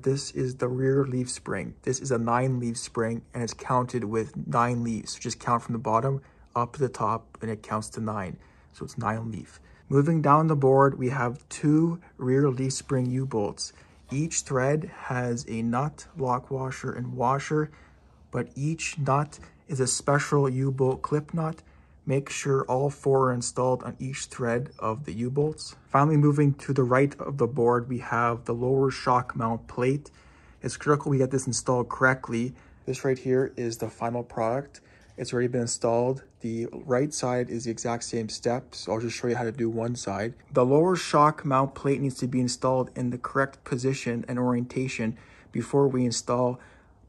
This is the rear leaf spring. This is a nine leaf spring and it's counted with nine leaves. So just count from the bottom up to the top and it counts to nine. So it's nine leaf. Moving down the board, we have two rear leaf spring U-bolts. Each thread has a nut, lock washer, and washer, but each nut is a special U-bolt clip nut. Make sure all four are installed on each thread of the U-bolts. Finally, moving to the right of the board, we have the lower shock mount plate. It's critical we get this installed correctly. This right here is the final product. It's already been installed. The right side is the exact same step, so I'll just show you how to do one side. The lower shock mount plate needs to be installed in the correct position and orientation before we install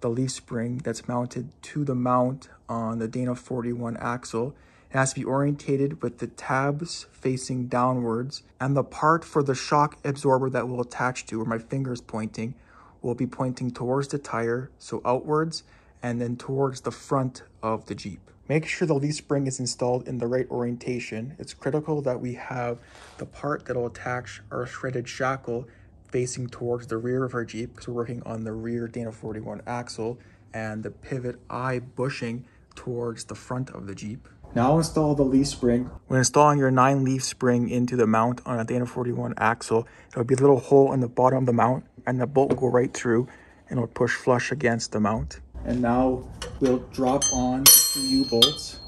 the leaf spring that's mounted to the mount on the Dana 41 axle. It has to be orientated with the tabs facing downwards and the part for the shock absorber that will attach to where my finger is pointing will be pointing towards the tire, so outwards, and then towards the front of the Jeep. Make sure the leaf spring is installed in the right orientation. It's critical that we have the part that will attach our threaded shackle facing towards the rear of our Jeep because we're working on the rear Dana 41 axle and the pivot eye bushing towards the front of the Jeep. Now install the leaf spring. When installing your 9 leaf spring into the mount on a Dana 41 axle, there'll be a little hole in the bottom of the mount and the bolt will go right through and it'll push flush against the mount. And now we'll drop on the two U-bolts.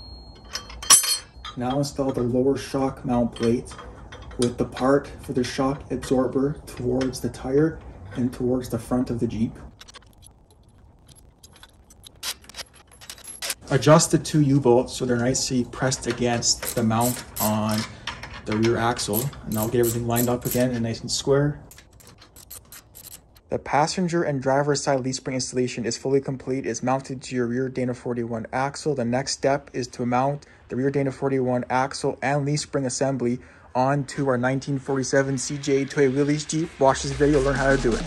Now install the lower shock mount plate with the part for the shock absorber towards the tire and towards the front of the Jeep. Adjust the two U-bolts so they're nicely pressed against the mount on the rear axle. And I'll get everything lined up again and nice and square. The passenger and driver side leaf spring installation is fully complete. It's mounted to your rear Dana 41 axle. The next step is to mount the rear Dana 41 axle and leaf spring assembly onto our 1947 CJ2A Willys Jeep. Watch this video, learn how to do it.